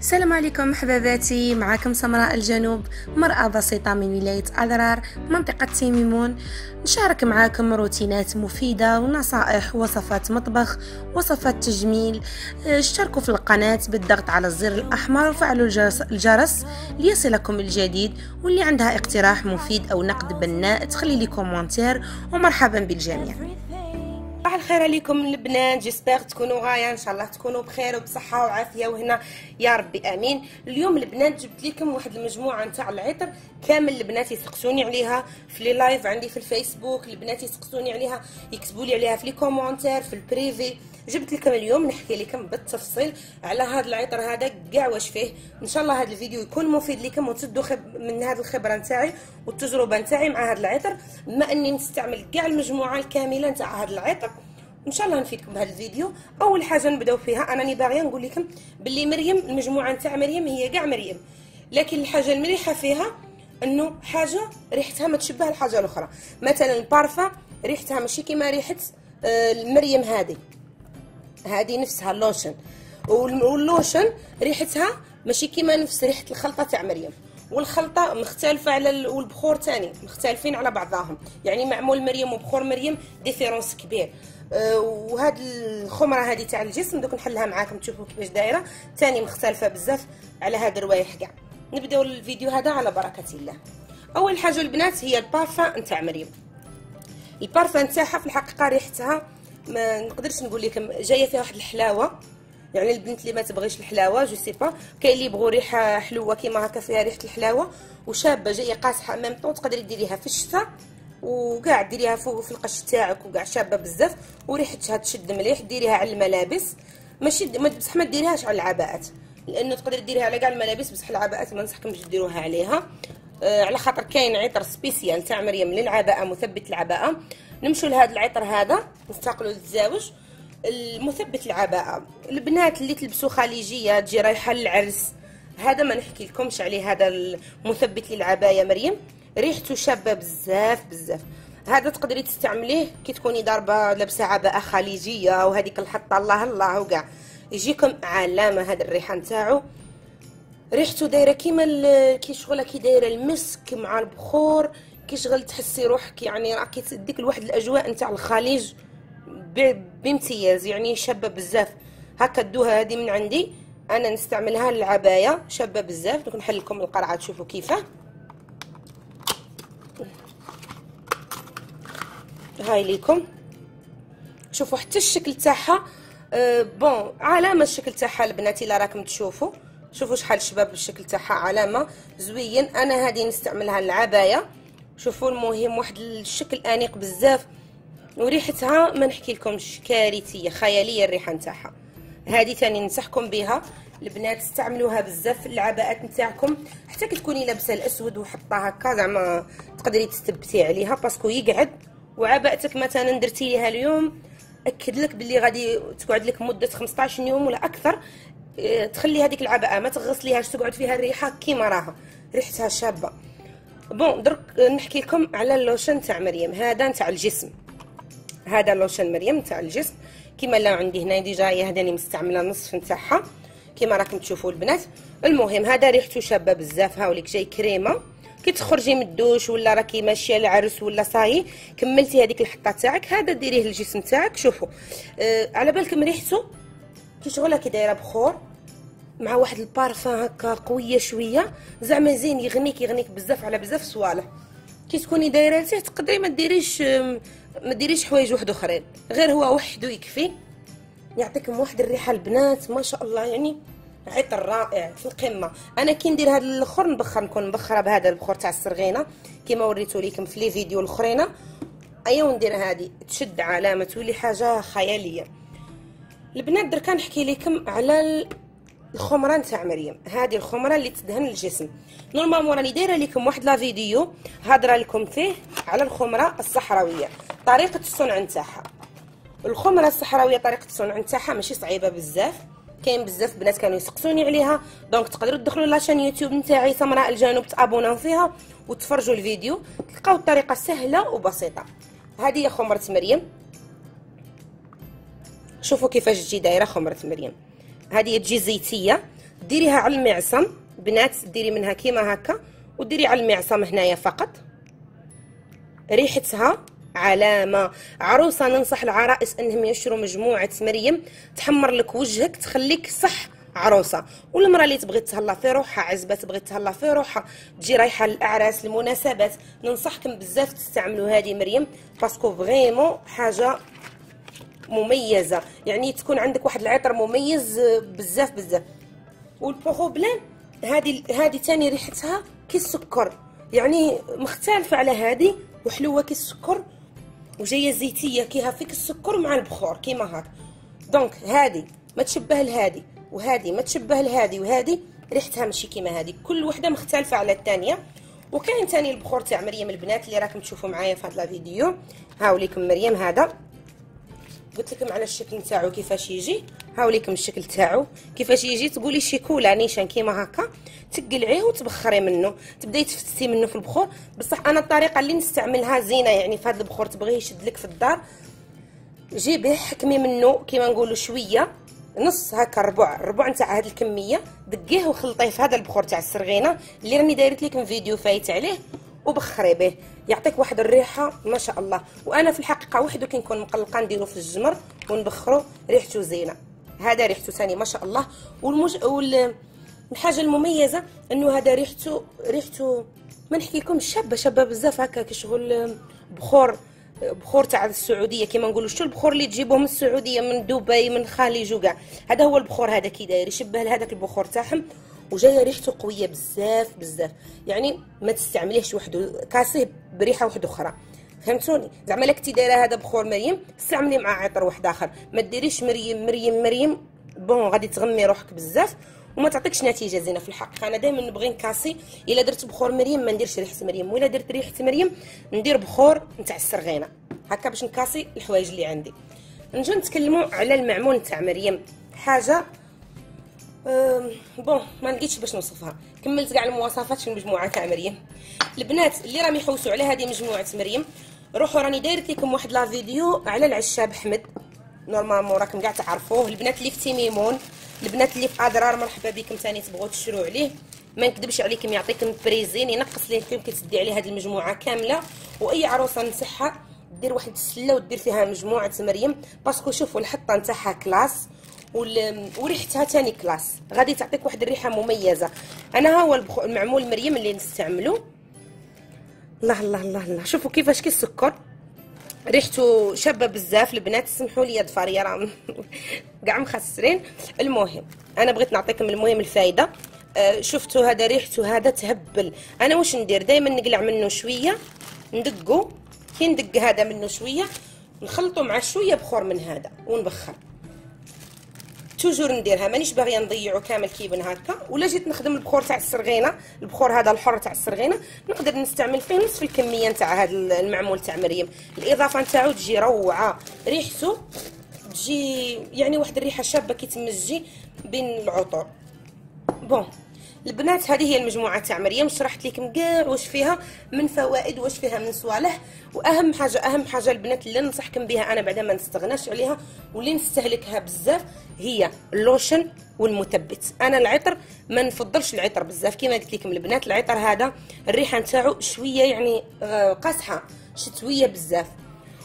السلام عليكم حباباتي معكم سمراء الجنوب مرأة بسيطة من ولاية أدرار منطقة تيميمون نشارك معاكم روتينات مفيدة ونصائح وصفات مطبخ وصفات تجميل. اشتركوا في القناة بالضغط على الزر الأحمر وفعلوا الجرس, ليصلكم الجديد واللي عندها اقتراح مفيد أو نقد بناء تخلي لي commentaire ومرحبا بالجميع. الخير عليكم البنات. j'espère تكونوا غاية. إن شاء الله تكونوا بخير وبصحة وعافية. وهنا يا ربي آمين. اليوم البنات جبت لكم واحد المجموعة نتاع العطر كامل البنات يسقسوني عليها في les lives عندي في الفيسبوك. البنات يسقسوني عليها يكتبوا لي عليها في les commentaires في ال privé. جبت لكم اليوم نحكي لكم بالتفصيل على هذا العطر هذا كاع واش فيه. إن شاء الله هذا الفيديو يكون مفيد لكم وتدوا خب من هذه الخبرة نتاعي والتجربة نتاعي مع هذا العطر. بما إني نستعمل كاع المجموعة الكاملة نتاع هذا العطر إن شاء الله نفيدكم بهذا الفيديو. أول حاجة نبداو فيها أنا باغية نقول لكم باللي مريم المجموعة نتاع مريم هي كاع مريم. لكن الحاجة المليحة فيها إنه حاجة ريحتها ما تشبه الحاجة الأخرى. مثلا البارفا ريحتها ماشي كيما ريحة آه، مريم هذه. هذه نفسها اللوشن. واللوشن ريحتها ماشي كيما نفس ريحة الخلطة تاع مريم. والخلطة مختلفة على والبخور تاني مختلفين على بعضهم. يعني معمول مريم وبخور مريم différence كبير. وهاد الخمرة هذه تاع الجسم دوك نحلها معاكم تشوفوا كيفاش دايرة. تاني مختلفة بزاف على هاد الروايح كاع. نبداو الفيديو هذا على بركة الله. أول حاجة البنات هي البارفان نتاع مريم. البارفان نتاعها في الحقيقة ريحتها ما نقدرش نقول لكم جاية فيها واحد الحلاوة. يعني البنت اللي ما تبغيش الحلاوة je sais pas كاين اللي يبغوا ريحة حلوة كيما هكا فيها ريحة الحلاوة. وشابة جاية قاصحة ميم طون تقدري ديريها في الشتاء. وكاع ديريها فوق في القش تاعك وكاع شابة بزاف وريحتها تشد مليح ديريها على الملابس. ماشي بصح ما ديريهاش على العباءات. لأنه تقدري ديريها على كاع الملابس بصح العباءات ما ننصحكمش ديروها عليها. آه على خاطر كاين عطر سبيسيال تاع مريم للعباءة مثبت العباءة. نمشوا لهذا العطر هذا نستقلوا للزاوج المثبت العباءة البنات اللي تلبسوا خليجية تجي رايحة للعرس. هذا ما نحكي لكمش عليه هذا المثبت للعبايه مريم. ريحته شابة بزاف بزاف. هذا تقدري تستعمليه كي تكوني ضاربة لابسه عباءه خليجية وهذيك الحطة. الله الله وكاع. يجيكم علامة هذا الريحة نتاعو. ريحته دايرة كيما كي شغلة كي دايرة المسك مع البخور كي شغل تحسي روحك يعني راكي تديك لواحد الأجواء نتاع الخليج بامتياز يعني شابة بزاف. هكا الدوها هذه من عندي. أنا نستعملها للعباية شابة بزاف. دوك نحل لكم القرعة تشوفوا كيفاه هاي ليكم. شوفوا حتى الشكل تاعها أه بون علامة الشكل تاعها البنات إلا راكم تشوفوا. شوفوا شحال شباب الشكل تاعها علامة زوين. أنا هذه نستعملها للعباية. شوفوا المهم واحد الشكل أنيق بزاف. وريحتها ما نحكي لكمش كارثيه خيالية الريحة نتاعها. هذه ثاني ننصحكم بها البنات استعملوها بزاف في العباءات نتاعكم. حتى كي تكوني لابسة الأسود وحطها هكا زعما تقدري تستبتي عليها باسكو يقعد. وعباءتك مثلا درتي ليها اليوم أكد لك باللي غادي تقعد لك مدة 15 يوم ولا أكثر آه، تخلي هذيك العباءه ما تغسليهاش تقعد فيها الريحة كيما راها ريحتها شابة. bon درك نحكي لكم على اللوشن تاع مريم هذا نتاع الجسم. هذا لوشن مريم نتاع الجسم كيما لا عندي هنا déjà هي هذاني مستعملة نصف نتاعها كيما راكم تشوفوا البنات. المهم هذا ريحته شابة بزاف هاوليك جاي كريمة. كي تخرجي من الدوش ولا راكي ماشية للعرس ولا صاي كملتي هذيك الحطة تاعك هذا ديريه للجسم تاعك شوفوا آه على بالكم ريحته كي شغلها كي دايرة بخور مع واحد البارفان هكا قوية شوية زعما زين يغنيك يغنيك بزاف على بزاف صوالح كي تكوني دايرة لتيه تقدري ما ديريش ما ديريش حوايج واحد أخرين. غير هو وحده يكفي يعطيكم واحد الريحة البنات ما شاء الله يعني عطر رائع في القمة. أنا كي ندير هذا الآخر نبخر نكون مبخرة بهذا البخور تاع السرغينة. كيما وريتو لكم في les vidéos الأخرين. أيوا ندير هذه تشد علامة تولي حاجة خيالية. البنات دركا نحكي لكم على الخمره نتاع مريم. هذه الخمرة اللي تدهن الجسم. normalement راني دايرة لكم واحد la vidéo هضره لكم فيه على الخمرة الصحراوية. طريقة الصنع نتاعها. الخمرة الصحراوية طريقة الصنع نتاعها ماشي صعيبة بزاف. كاين بزاف بنات كانوا يسقسوني عليها. donc تقدروا تدخلوا la chaîne YouTube نتاعي سمراء الجنوب تابوناو فيها وتفرجوا الفيديو. تلقاو الطريقة سهلة وبسيطة. هذه هي خمرة مريم. شوفوا كيفاش تجي دايرة خمرة مريم. هذه تجي زيتية. ديريها على المعصم. بنات ديري منها كيما هكا. وديري على المعصم هنايا فقط. ريحتها علامة. عروسة ننصح العرائس إنهم يشروا مجموعة مريم. تحمر لك وجهك تخليك صح عروسة. والمرأة اللي تبغي تهلا في روحها عزبة تبغي تهلا في روحها تجي رايحة للأعراس المناسبات ننصحكم بزاف تستعملوا هذه مريم parce que vraiment حاجة مميزة. يعني تكون عندك واحد العطر مميز بزاف بزاف. وال problème هذه هذه ثاني ريحتها كي السكر يعني مختلفة على هذه وحلوة كي السكر وجاية زيتية كيها فيك السكر مع البخور كيما هاك. donc هذه ما تشبه لهذه وهذه ما تشبه لهذه وهذه ريحتها ماشي كيما هذه كل وحدة مختلفة على الثانية وكاين ثاني البخور تاع مريم البنات اللي راكم تشوفوا معايا في هذا الفيديو هاو ليكم مريم هذا. قلت لكم على الشكل نتاعو كيفاش يجي. هاو ليكم الشكل تاعو. كيفاش يجي؟ تقولي شيكولا نيشان كيما هكا. تقلعيه وتبخري منه. تبداي تفتتي منه في البخور. بصح أنا الطريقة اللي نستعملها زينة يعني في هذا البخور تبغيه يشد لك في الدار. جيبيه حكمي منه كيما نقولوا شوية. نص هكا ربع ربع نتاع هاد الكمية. دقيه وخلطيه في هذا البخور تاع السرغينة اللي راني دايرت لكم فيديو فايت عليه وبخري به. يعطيك واحد الريحة ما شاء الله. وأنا في الحقيقة وحده كي نكون مقلقة نديرو في الجمر ونبخرو ريحته زينة. هذا ريحته ثاني ما شاء الله. والمج... وال الحاجة المميزة إنه هذا ريحته ريحته ما نحكي لكم شابه شابة بزاف هكا كشغل بخور بخور تاع السعودية كيما نقولوا شو البخور اللي تجيبوه من السعودية من دبي من خالج وكاع. هذا هو البخور هذا كي داير يشبه لهذاك البخور تاعهم وجاية ريحته قوية بزاف بزاف. يعني ما تستعمليهش وحده كاسيه بريحة واحدة أخرى. فهمتوني؟ زعما لك كنتي دايرة هذا بخور مريم استعملي مع عطر واحد آخر. ما ديريش مريم مريم مريم بون غادي تغمي روحك بزاف. وما تعطيكش نتيجة زينة في الحق. أنا دائما نبغي نكاسي. إلا درت بخور مريم ما نديرش ريحة مريم. ولا درت ريحة مريم ندير بخور نتاع السرغينة. هكا باش نكاسي الحوايج اللي عندي. نجي نتكلموا على المعمول تاع مريم. حاجة bon ما لقيتش باش نوصفها. كملت كاع المواصفات في المجموعه تاع مريم. البنات اللي راهم يحوسوا على هذه مجموعة مريم روحوا راني دايرت لكم واحد la vidéo على العشاب احمد normalement راكم كاع تعرفوه. البنات اللي في تيميمون البنات اللي في أدرار مرحبا بكم ثاني تبغوا تشروا عليه ما نكذبش عليكم يعطيكم prix زين ينقص لكم كي تدي عليه هذه المجموعة كاملة. وأي عروسة نصحها دير واحد السلة ودير فيها مجموعة مريم parce que شوفوا الحطة نتاعها classe وريحتها ثاني classe. غادي تعطيك واحد الريحة مميزة. أنا ها هو المعمول مريم اللي نستعملو. الله الله الله الله. شوفوا كيفاش كي السكر ريحته شابة بزاف البنات سمحوا لي ضفاري راه كاع مخسرين. المهم أنا بغيت نعطيكم المهم الفايدة. آه شفتوا هذا ريحته هذا تهبل. أنا واش ندير؟ دائما نقلع منه شوية ندقو. كي ندق هذا منه شوية نخلطو مع شوية بخور من هذا ونبخر. توجور نديرها. مانيش باغية نضيعو كامل كيبن هكا. ولا جيت نخدم البخور تاع السرغينة البخور هذا الحر تاع السرغينة نقدر نستعمل فيه نصف الكمية نتاع هذا المعمول تاع مريم. الإضافة نتاعو تجي روعة. ريحته تجي يعني واحد الريحة شابة كي تمزجي بين العطور. bon. البنات هذه هي المجموعة تاع مريم شرحت لكم كاع واش فيها من فوائد واش فيها من صوالح وأهم حاجة أهم حاجة البنات اللي ننصحكم بها أنا بعدا ما نستغناش عليها واللي نستهلكها بزاف هي اللوشن والمثبت. أنا العطر ما نفضلش العطر بزاف كما قلت لكم البنات العطر هذا الريحة نتاعو شوية يعني آه، قاصحة شتوية بزاف.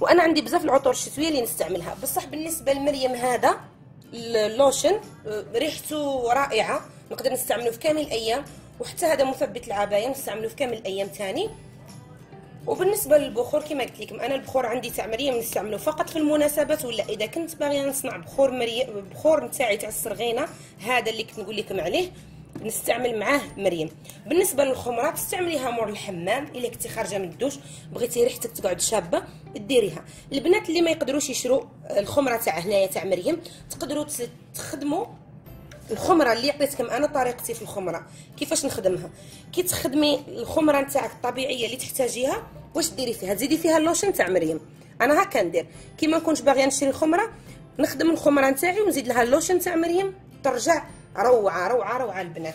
وأنا عندي بزاف العطور الشتوية اللي نستعملها. بصح بالنسبة لمريم هذا اللوشن آه، ريحته رائعة. نقدر نستعمله في كامل الأيام وحتى هذا مثبت العبايه نستعمله في كامل الأيام ثاني وبالنسبة للبخور كما قلت لكم أنا البخور عندي تاع مريم نستعمله فقط في المناسبات ولا إذا كنت باغية نصنع بخور مريم بخور نتاعي تاع السرغينه هذا اللي كنت نقول لكم عليه. نستعمل معاه مريم. بالنسبة للخمرات استعمليها مور الحمام إلا كنتي خارجة من الدوش بغيتي ريحتك تقعد شابة ديريها. البنات اللي ما يقدروش يشروا الخمرة تاع هنايا تاع مريم تقدروا تخدموا الخمرة اللي عطيتكم أنا طريقتي في الخمرة. كيفاش نخدمها؟ كي تخدمي الخمرة نتاعك الطبيعية اللي تحتاجيها واش ديري فيها؟ تزيدي فيها اللوشن تاع مريم. أنا هكا ندير. كي ما نكونش باغية نشري الخمرة نخدم الخمرة نتاعي ونزيد لها اللوشن تاع مريم. ترجع روعة روعة روعة البنات.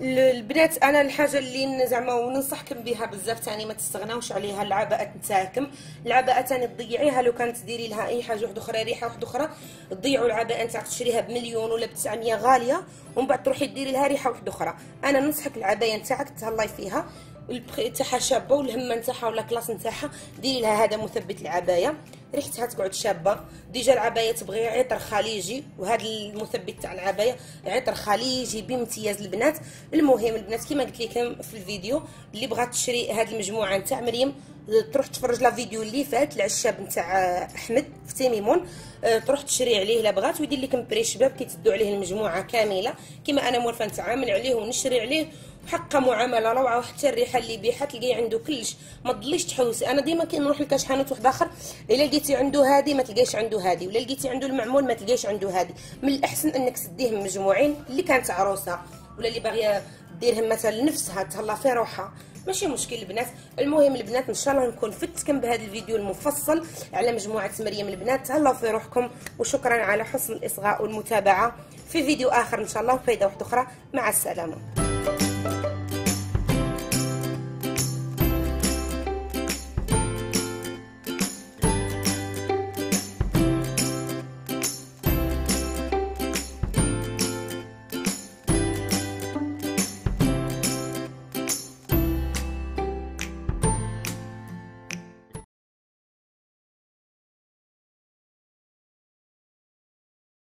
البنات أنا الحاجة اللي زعما وننصحكم بها بزاف ثاني ما تستغناوش عليها العباءات نتاعكم العباءة ثاني تضيعيها لو كانت ديري لها أي حاجة واحدة أخرى ريحة واحدة أخرى تضيعوا العباءة نتاعك تشريها بمليون ولا ب 900 غالية ومن بعد تروحي ديري لها ريحة واحدة أخرى. أنا ننصحك العباية نتاعك تهلاي فيها. البخي تاعها شابة والهمة نتاعها ولا classe نتاعها. ديري لها هذا مثبت العباية. ريحتها تقعد شابة. déjà العباية تبغي عطر خليجي وهذا المثبت تاع العباية. عطر خليجي بامتياز البنات. المهم البنات كما قلت لكم في الفيديو اللي بغات تشري هذه المجموعة نتاع مريم تروح تفرج la vidéo اللي فات العشاب نتاع أحمد في تيميمون أه تروح تشري عليه لا بغات ويدير لكم prix شباب كيتدوا عليه المجموعة كاملة. كما أنا موالفه نتعامل عليه ونشري عليه. حقه معاملة روعة وحتى الريحة اللي بيها تلقاي عنده كلش. ما تضليش تحوسي أنا ديما كي نروح لكاش حانوت واحد آخر إلا لقيتي عنده هذه ما تلقايش عنده هذه ولا لقيتي عنده المعمول ما تلقايش عنده هذه من الأحسن أنك تديهم مجموعين اللي كانت عروسة. ولا اللي باغية ديرهم مثلا لنفسها تهلا في روحها. ماشي مشكل البنات. المهم البنات إن شاء الله نكون فتكم بهذا الفيديو المفصل على مجموعة مريم البنات. تهلاو في روحكم وشكرا على حسن الإصغاء والمتابعة. في فيديو آخر إن شاء الله وفايدة واحدة أخرى. مع السلامة.